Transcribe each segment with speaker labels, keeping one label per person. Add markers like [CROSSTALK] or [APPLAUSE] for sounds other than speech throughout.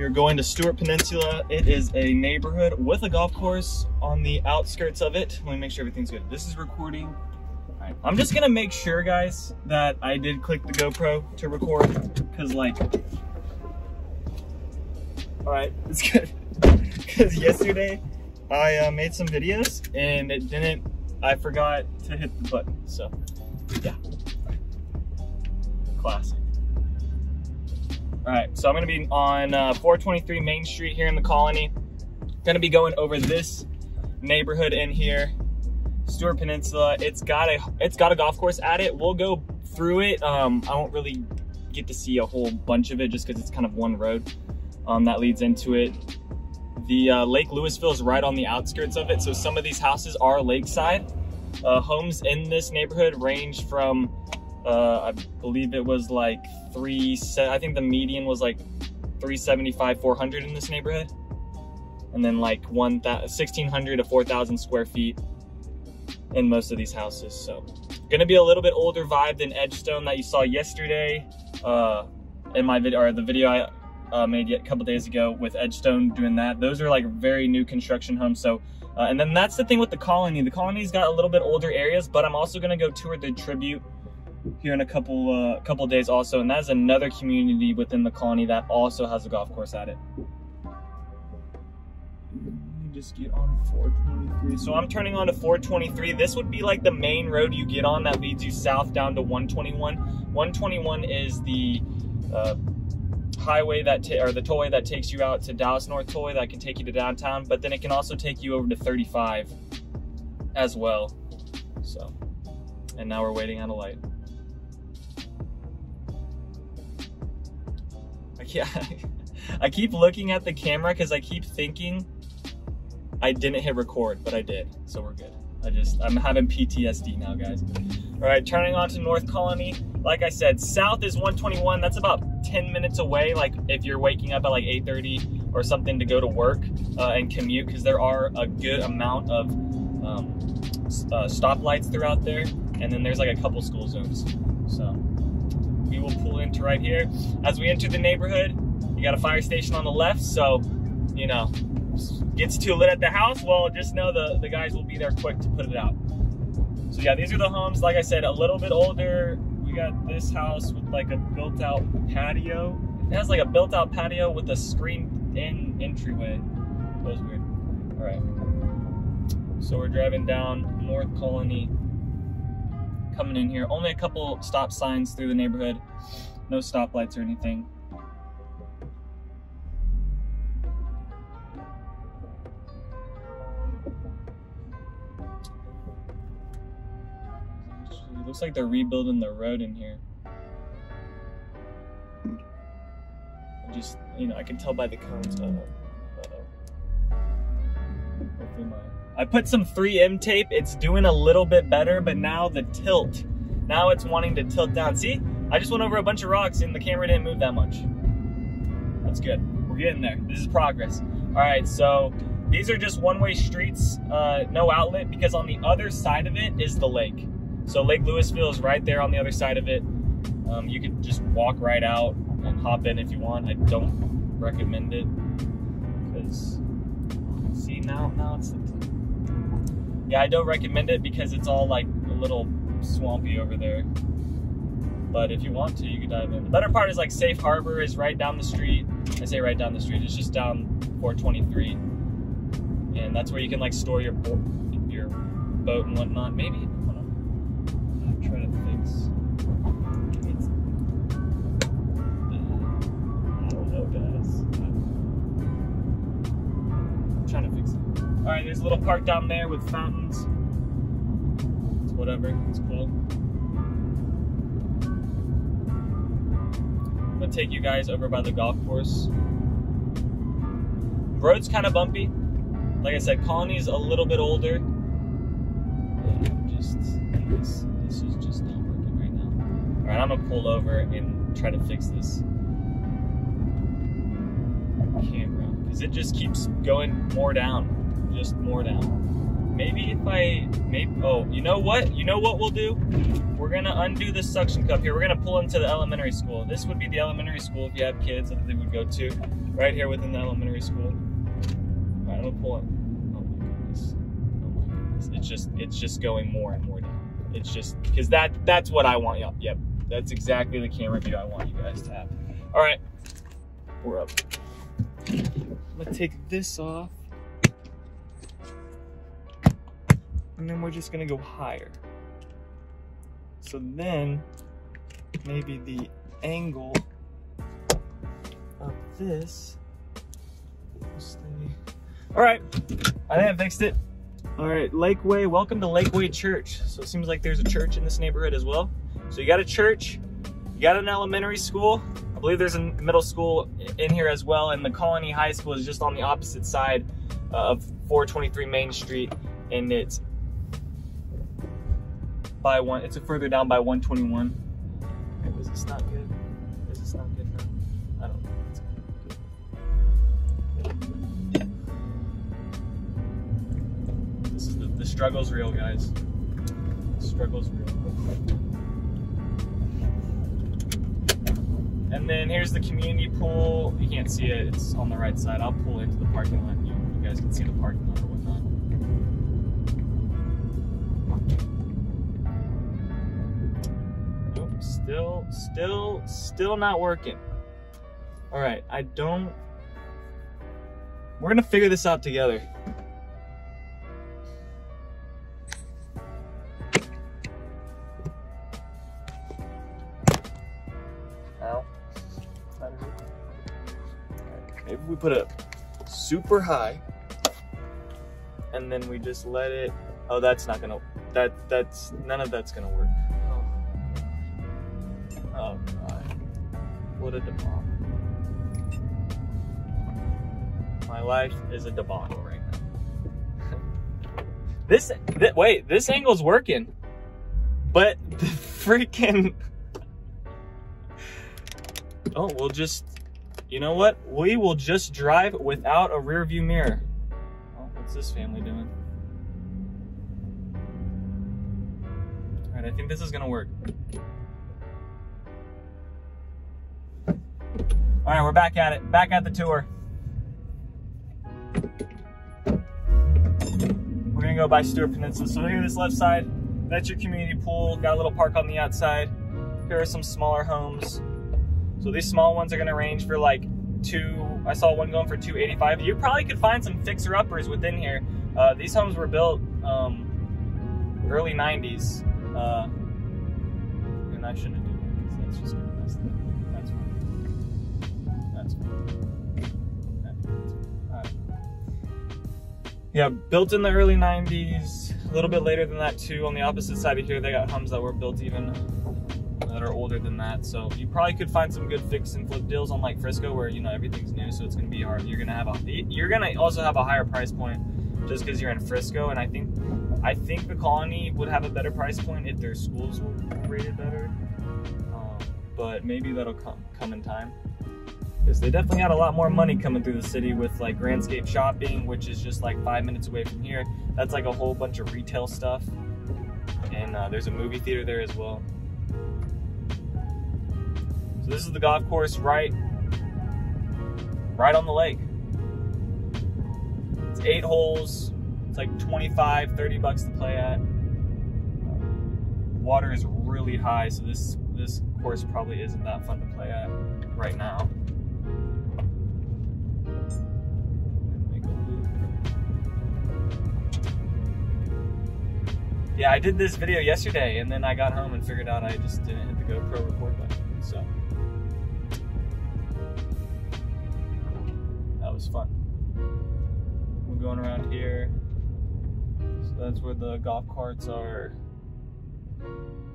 Speaker 1: We are going to Stewart Peninsula. It is a neighborhood with a golf course on the outskirts of it. Let me make sure everything's good. This is recording. I'm just gonna make sure, guys, that I did click the GoPro to record, because like, all right, [LAUGHS] it's good. Because yesterday I uh, made some videos and it didn't, I forgot to hit the button. So yeah, classic. All right, so I'm gonna be on uh, 423 Main Street here in the colony. Gonna be going over this neighborhood in here, Stewart Peninsula. It's got a it's got a golf course at it. We'll go through it. Um, I won't really get to see a whole bunch of it just because it's kind of one road um, that leads into it. The uh, Lake Lewisville is right on the outskirts of it, so some of these houses are lakeside. Uh, homes in this neighborhood range from, uh, I believe it was like three, I think the median was like 375, 400 in this neighborhood. And then like 1, 1,600 to 4,000 square feet in most of these houses. So gonna be a little bit older vibe than Edgestone that you saw yesterday uh, in my video, or the video I uh, made a couple days ago with Edgestone doing that. Those are like very new construction homes. So, uh, and then that's the thing with the colony. The colony's got a little bit older areas, but I'm also gonna go tour the Tribute here in a couple uh, couple days also, and that's another community within the colony that also has a golf course at it. just get on 423. So I'm turning on to 423. This would be like the main road you get on that leads you south down to 121. 121 is the uh, highway that or the tollway that takes you out to Dallas North Tollway that can take you to downtown, but then it can also take you over to 35 as well. So, and now we're waiting on a light. [LAUGHS] Keep, I keep looking at the camera because I keep thinking I didn't hit record, but I did, so we're good. I just, I'm having PTSD now, guys. All right, turning on to North Colony. Like I said, south is 121. That's about 10 minutes away, like if you're waking up at like 8.30 or something to go to work uh, and commute, because there are a good amount of um, uh, stoplights throughout there. And then there's like a couple school zones. So we will pull into right here. As we enter the neighborhood, you got a fire station on the left. So, you know, gets too lit at the house, well, just know the, the guys will be there quick to put it out. So yeah, these are the homes. Like I said, a little bit older. We got this house with like a built out patio. It has like a built out patio with a screened in entryway. That was weird. All right. So we're driving down North Colony, coming in here. Only a couple stop signs through the neighborhood. No stoplights or anything. It looks like they're rebuilding the road in here. I just, you know, I can tell by the cones. Uh. Uh -oh. I put some 3M tape. It's doing a little bit better, but now the tilt, now it's wanting to tilt down. See, I just went over a bunch of rocks and the camera didn't move that much. That's good. We're getting there. This is progress. All right, so these are just one-way streets, uh, no outlet, because on the other side of it is the lake. So Lake Lewisville is right there on the other side of it. Um, you could just walk right out and hop in if you want. I don't recommend it because see now now it's yeah I don't recommend it because it's all like a little swampy over there. But if you want to, you can dive in. The better part is like Safe Harbor is right down the street. I say right down the street. It's just down 423, and that's where you can like store your your boat and whatnot. Maybe All right, there's a little park down there with fountains. It's whatever, it's cool. I'm gonna take you guys over by the golf course. Road's kind of bumpy. Like I said, Colony's a little bit older. Yeah, just, this, this is just not working right now. All right, I'm gonna pull over and try to fix this camera because it just keeps going more down just more down. maybe if I, maybe, oh, you know what? You know what we'll do? We're gonna undo the suction cup here. We're gonna pull into the elementary school. This would be the elementary school if you have kids that they would go to, right here within the elementary school. All right, I'm gonna pull it. Oh my goodness. Oh my goodness. It's just, it's just going more and more down. It's just, because that, that's what I want. Yep, yep. That's exactly the camera view I want you guys to have. All right, we're up. I'm gonna take this off. And then we're just gonna go higher. So then, maybe the angle of this. All right, I think I fixed it. All right, Lakeway, welcome to Lakeway Church. So it seems like there's a church in this neighborhood as well. So you got a church, you got an elementary school, I believe there's a middle school in here as well, and the Colony High School is just on the opposite side of 423 Main Street, and it's by one, it's a further down by 121. Okay, was this not good? Is this not good now? I don't know. This is the, the struggle's real, guys. The struggle's real. And then here's the community pool. You can't see it, it's on the right side. I'll pull into the parking lot. You, you guys can see the parking lot or whatnot. Still, still, still not working. All right, I don't, we're gonna figure this out together. Ow. That is. Maybe we put it super high and then we just let it, oh, that's not gonna, that, that's, none of that's gonna work. A debacle. My life is a debacle right now. [LAUGHS] this, th wait, this angle's working, but the [LAUGHS] freaking, oh, we'll just, you know what? We will just drive without a rear view mirror. Oh, what's this family doing? All right, I think this is gonna work. All right, we're back at it. Back at the tour. We're gonna go by Stewart Peninsula. So here, this left side, that's your community pool. Got a little park on the outside. Here are some smaller homes. So these small ones are gonna range for like two, I saw one going for 285. You probably could find some fixer-uppers within here. Uh, these homes were built um, early 90s. Uh, and I shouldn't do that because that's just gonna mess that. Yeah, built in the early 90s. A little bit later than that too. On the opposite side of here, they got homes that were built even that are older than that. So you probably could find some good fix and flip deals on like Frisco where, you know, everything's new. So it's going to be hard. You're going to have a, you're going to also have a higher price point just because you're in Frisco. And I think, I think the colony would have a better price point if their schools were rated better. Um, but maybe that'll come, come in time. Because they definitely had a lot more money coming through the city with like Grandscape Shopping, which is just like five minutes away from here. That's like a whole bunch of retail stuff. And uh, there's a movie theater there as well. So this is the golf course right, right on the lake. It's eight holes. It's like 25, 30 bucks to play at. Water is really high, so this this course probably isn't that fun to play at right now. Yeah, I did this video yesterday, and then I got home and figured out I just didn't hit the GoPro record button, so. That was fun. We're going around here. So that's where the golf carts are.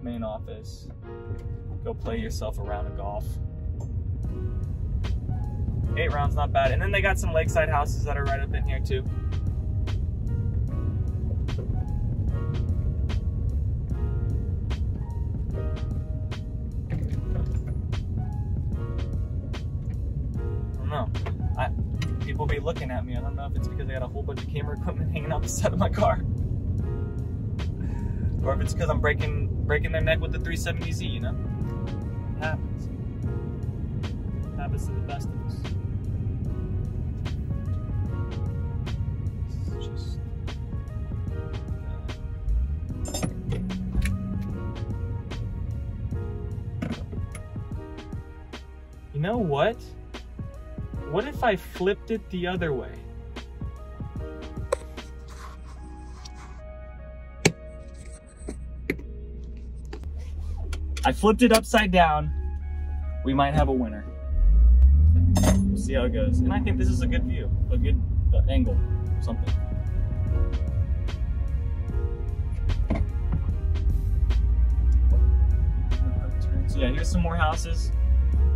Speaker 1: Main office. Go play yourself a round of golf. Eight rounds, not bad. And then they got some lakeside houses that are right up in here too. Know. I, people be looking at me. I don't know if it's because I got a whole bunch of camera equipment [LAUGHS] hanging out the side of my car. [LAUGHS] or if it's because I'm breaking breaking their neck with the 370Z, you know? It happens. It happens to the best of us. Uh, You know what? What if I flipped it the other way? I flipped it upside down. We might have a winner. We'll see how it goes. And I think this is a good view, a good uh, angle, something. So yeah, here's some more houses.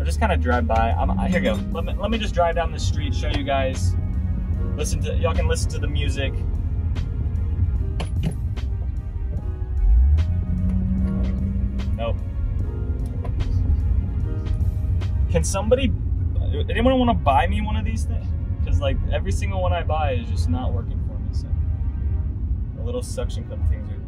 Speaker 1: I'll just kind of drive by. I'm, uh, here we go. Let me, let me just drive down the street, show you guys. Listen to, y'all can listen to the music. Nope. Can somebody, anyone want to buy me one of these things? Because like every single one I buy is just not working for me. So the little suction cup things are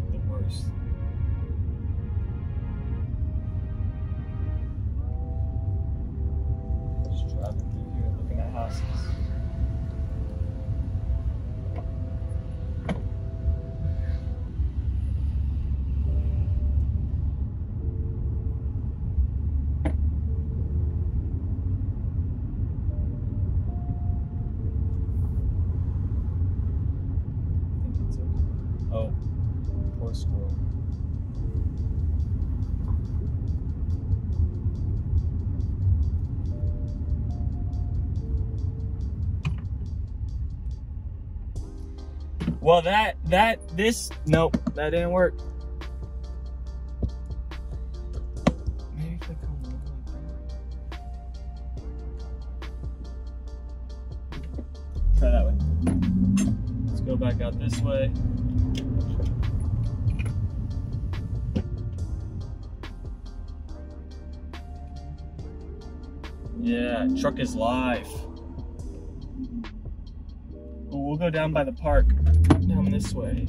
Speaker 1: Well, that, that, this, nope, that didn't work. Try that way. Let's go back out this way. Yeah, truck is live. We'll go down by the park, down this way.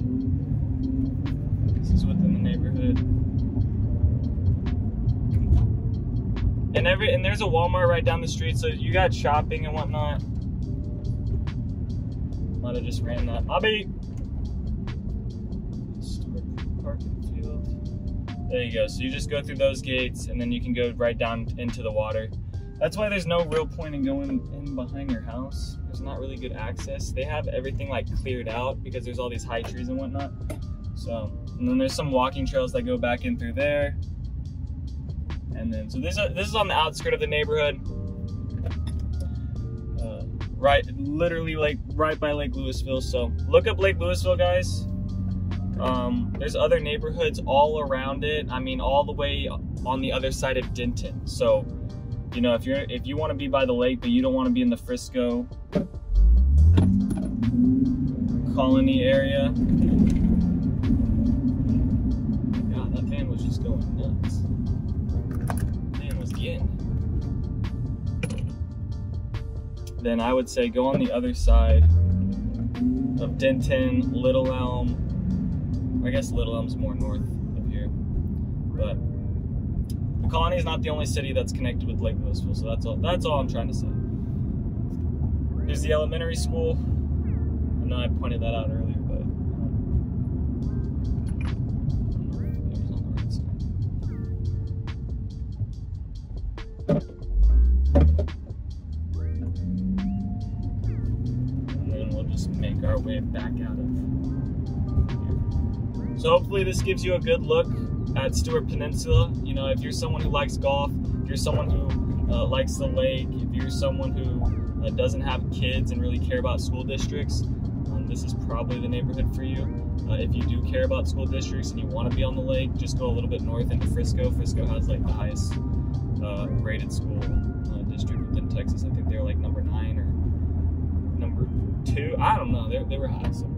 Speaker 1: This is within the neighborhood. And every and there's a Walmart right down the street, so you got shopping and whatnot. Might have just ran that. Bobby. There you go. So you just go through those gates, and then you can go right down into the water. That's why there's no real point in going in behind your house. There's not really good access. They have everything like cleared out because there's all these high trees and whatnot. So, and then there's some walking trails that go back in through there. And then, so this, this is on the outskirt of the neighborhood. Uh, right, literally like right by Lake Lewisville. So look up Lake Lewisville, guys. Um, there's other neighborhoods all around it. I mean, all the way on the other side of Denton. So, you know, if you're if you want to be by the lake, but you don't want to be in the Frisco colony area. God, that was just going nuts. Man was getting. Then I would say go on the other side of Denton, Little Elm. I guess Little Elm's more north of here, but colony is not the only city that's connected with Lake Lewisville. So that's all. That's all I'm trying to say. There's the elementary school. I know I pointed that out earlier, but. um. And then we'll just make our way back out of here. So hopefully this gives you a good look at Stewart Peninsula. You know, if you're someone who likes golf, if you're someone who uh, likes the lake, if you're someone who uh, doesn't have kids and really care about school districts, um, this is probably the neighborhood for you. Uh, if you do care about school districts and you want to be on the lake, just go a little bit north into Frisco. Frisco has like the highest uh, rated school uh, district within Texas. I think they're like number nine or number two. I don't know. They're, they were high. So.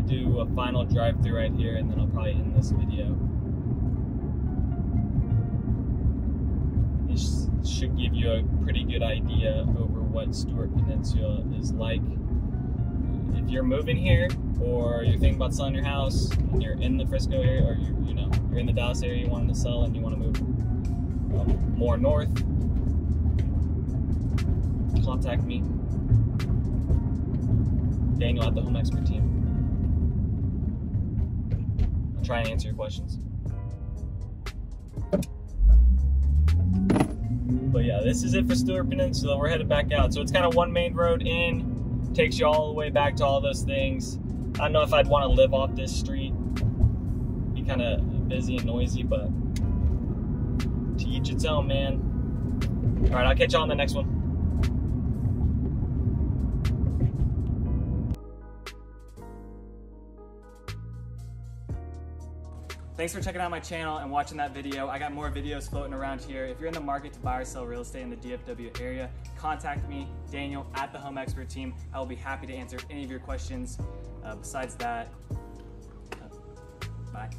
Speaker 1: I'll do a final drive through right here and then I'll probably end this video. This should give you a pretty good idea over what Stewart Peninsula is like. If you're moving here or you're thinking about selling your house and you're in the Frisco area or you're, you know, you're in the Dallas area, you want to sell and you want to move um, more north, contact me. Daniel at the Home Expert team. Try and answer your questions. But yeah, this is it for Stewart Peninsula. We're headed back out. So it's kind of one main road in, takes you all the way back to all those things. I don't know if I'd want to live off this street. Be kind of busy and noisy, but to each its own, man. All right, I'll catch you all on the next one. Thanks for checking out my channel and watching that video. I got more videos floating around here. If you're in the market to buy or sell real estate in the DFW area, contact me, Daniel, at the Home Expert Team. I will be happy to answer any of your questions. Uh, besides that, uh, bye.